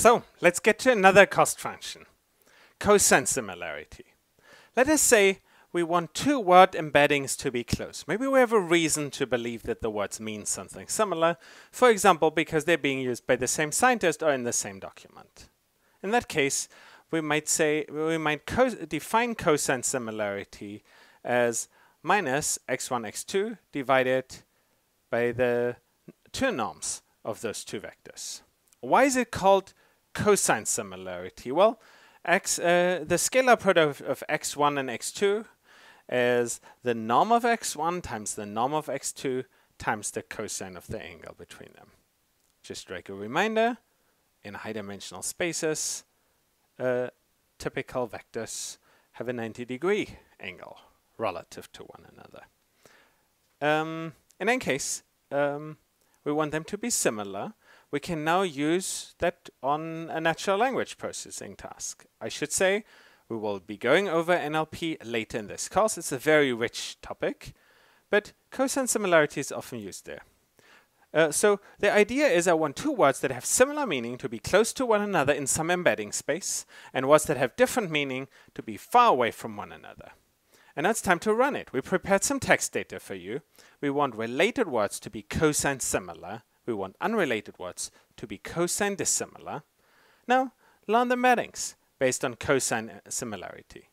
So let's get to another cost function, cosine similarity. Let us say we want two word embeddings to be close. Maybe we have a reason to believe that the words mean something similar, for example, because they're being used by the same scientist or in the same document. In that case, we might say we might define cosine similarity as minus x1, x2 divided by the two norms of those two vectors. Why is it called cosine similarity? Well, x, uh, the scalar product of x1 and x2 is the norm of x1 times the norm of x2 times the cosine of the angle between them. Just like a reminder, in high dimensional spaces, uh, typical vectors have a 90 degree angle relative to one another. Um, in any case, um, we want them to be similar. We can now use that on a natural language processing task. I should say we will be going over NLP later in this course. It's a very rich topic, but cosine similarity is often used there. Uh, so the idea is I want two words that have similar meaning to be close to one another in some embedding space, and words that have different meaning to be far away from one another. And now it's time to run it. We prepared some text data for you. We want related words to be cosine similar. We want unrelated words to be cosine dissimilar. Now, learn the embeddings based on cosine similarity.